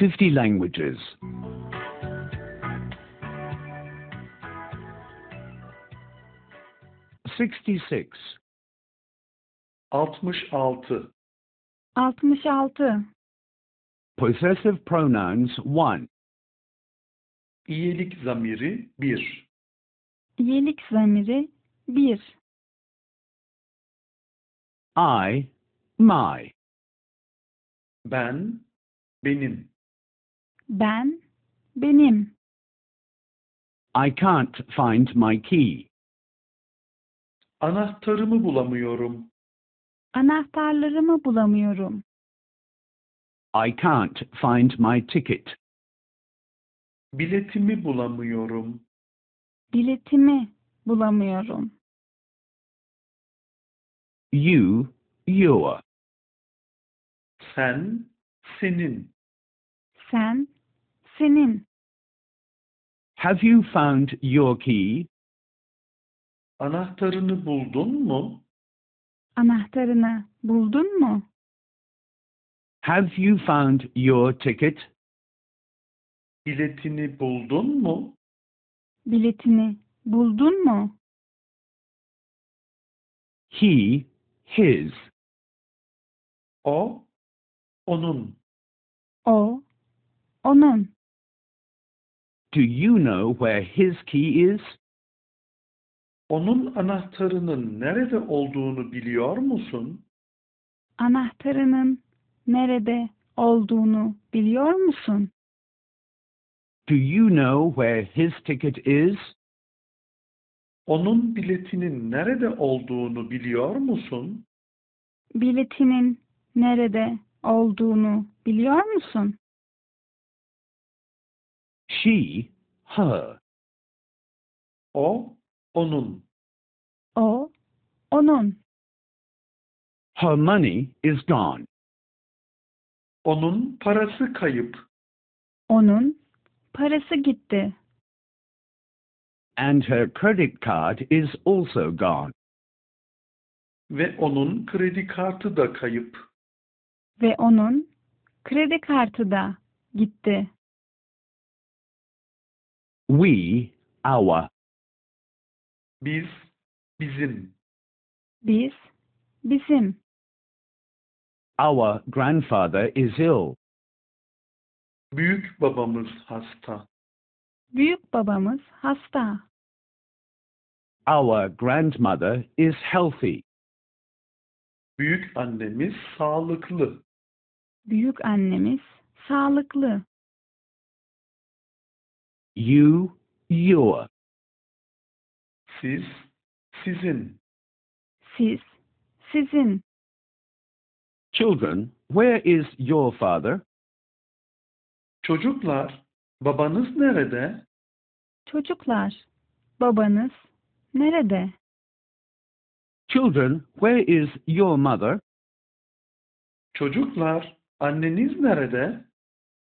50 languages. Sixty six. Altmış altı. Altmış altı. Possessive pronouns one. İyilik zamiri bir. İyilik zamiri bir. I, my. Ben, benim. Ben, benim. I can't find my key. Anahtarımı bulamıyorum. Anahtarlarımı bulamıyorum. I can't find my ticket. Biletimi bulamıyorum. Biletimi bulamıyorum. You, your. Sen, senin. Sen, senin. Have you found your key? Anahtarını buldun mu? Anahtarını buldun mu? Have you found your ticket? Biletini buldun mu? Biletini buldun mu? He, his. O, onun. O, onun. Do you know where his key is? Onun anahtarının nerede olduğunu biliyor musun? Anahtarının nerede olduğunu biliyor musun? Do you know where his ticket is? Onun biletinin nerede olduğunu biliyor musun? Biletinin nerede olduğunu biliyor musun? She, her. O, onun. O, onun. Her money is gone. Onun parası kayıp. Onun parası gitti. And her credit card is also gone. Ve onun kredi kartı da kayıp. Ve onun kredi kartı da gitti. We, our. Biz, bizim. Biz, bizim. Our grandfather is ill. Büyük babamız hasta. Büyük babamız hasta. Our grandmother is healthy. Büyük annemiz sağlıklı. Büyük annemiz sağlıklı. You, your. Siz, sizin. Siz, sizin. Children, where is your father? Çocuklar, babanız nerede? Çocuklar, babanız nerede? Children, where is your mother? Çocuklar, anneniz nerede?